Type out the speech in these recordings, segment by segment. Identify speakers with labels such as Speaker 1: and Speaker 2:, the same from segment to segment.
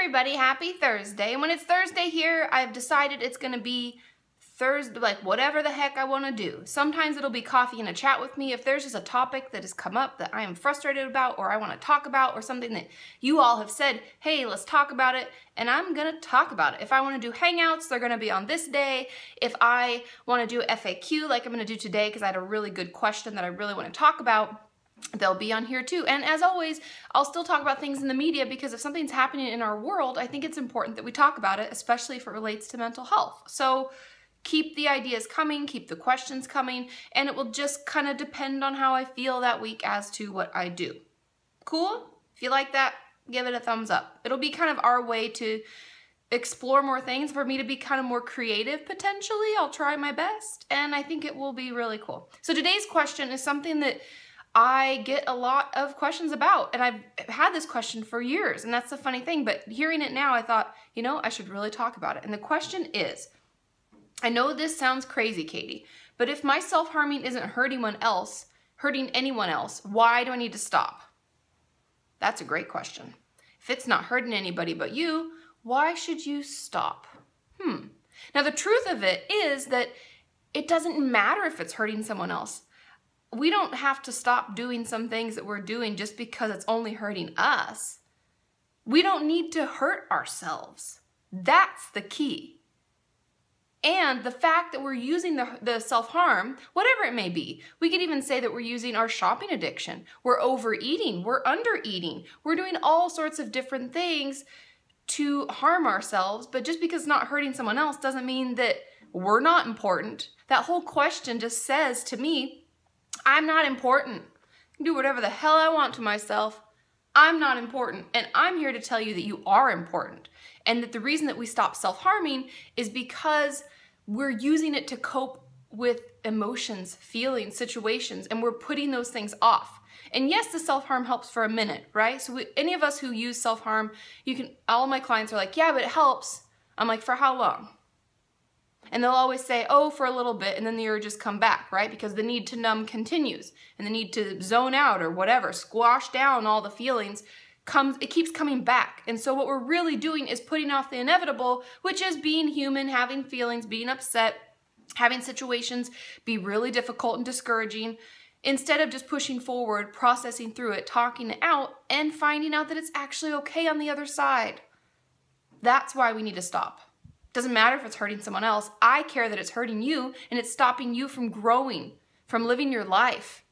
Speaker 1: everybody, happy Thursday. And when it's Thursday here, I've decided it's gonna be Thursday, like whatever the heck I wanna do. Sometimes it'll be coffee and a chat with me. If there's just a topic that has come up that I am frustrated about or I wanna talk about or something that you all have said, hey, let's talk about it, and I'm gonna talk about it. If I wanna do hangouts, they're gonna be on this day. If I wanna do FAQ like I'm gonna do today because I had a really good question that I really wanna talk about, they'll be on here too. And as always, I'll still talk about things in the media because if something's happening in our world, I think it's important that we talk about it, especially if it relates to mental health. So keep the ideas coming, keep the questions coming, and it will just kind of depend on how I feel that week as to what I do. Cool? If you like that, give it a thumbs up. It'll be kind of our way to explore more things, for me to be kind of more creative potentially. I'll try my best, and I think it will be really cool. So today's question is something that I get a lot of questions about, and I've had this question for years, and that's the funny thing, but hearing it now, I thought, you know, I should really talk about it. And the question is, I know this sounds crazy, Kati, but if my self-harming isn't hurting anyone else, hurting anyone else, why do I need to stop? That's a great question. If it's not hurting anybody but you, why should you stop? Hmm. Now, the truth of it is that it doesn't matter if it's hurting someone else we don't have to stop doing some things that we're doing just because it's only hurting us. We don't need to hurt ourselves. That's the key. And the fact that we're using the, the self-harm, whatever it may be, we could even say that we're using our shopping addiction. We're overeating, we're undereating, we're doing all sorts of different things to harm ourselves, but just because it's not hurting someone else doesn't mean that we're not important. That whole question just says to me, I'm not important. I can do whatever the hell I want to myself. I'm not important. And I'm here to tell you that you are important. And that the reason that we stop self-harming is because we're using it to cope with emotions, feelings, situations, and we're putting those things off. And yes, the self-harm helps for a minute, right? So we, any of us who use self-harm, you can, all my clients are like, yeah, but it helps. I'm like, for how long? And they'll always say, oh, for a little bit, and then the urges come back, right? Because the need to numb continues, and the need to zone out or whatever, squash down all the feelings, comes, it keeps coming back. And so what we're really doing is putting off the inevitable, which is being human, having feelings, being upset, having situations be really difficult and discouraging, instead of just pushing forward, processing through it, talking it out, and finding out that it's actually okay on the other side. That's why we need to stop. Doesn't matter if it's hurting someone else. I care that it's hurting you and it's stopping you from growing, from living your life.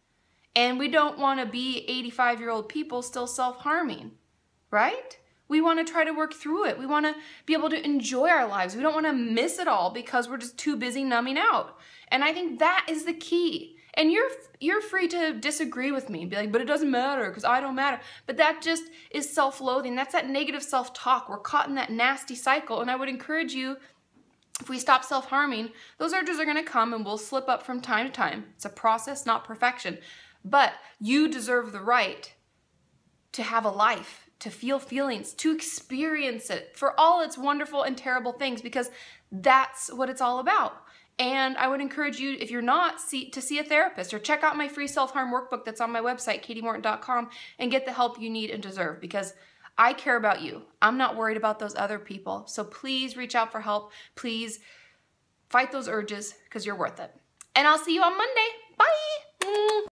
Speaker 1: And we don't want to be 85 year old people still self harming, right? We want to try to work through it. We want to be able to enjoy our lives. We don't want to miss it all because we're just too busy numbing out. And I think that is the key. And you're you're free to disagree with me, be like, but it doesn't matter because I don't matter. But that just is self-loathing. That's that negative self-talk. We're caught in that nasty cycle. And I would encourage you, if we stop self-harming, those urges are going to come and we'll slip up from time to time. It's a process, not perfection. But you deserve the right to have a life, to feel feelings, to experience it for all its wonderful and terrible things because that's what it's all about. And I would encourage you, if you're not, see, to see a therapist or check out my free self-harm workbook that's on my website, katimorton.com, and get the help you need and deserve because I care about you. I'm not worried about those other people. So please reach out for help. Please fight those urges because you're worth it. And I'll see you on Monday. Bye.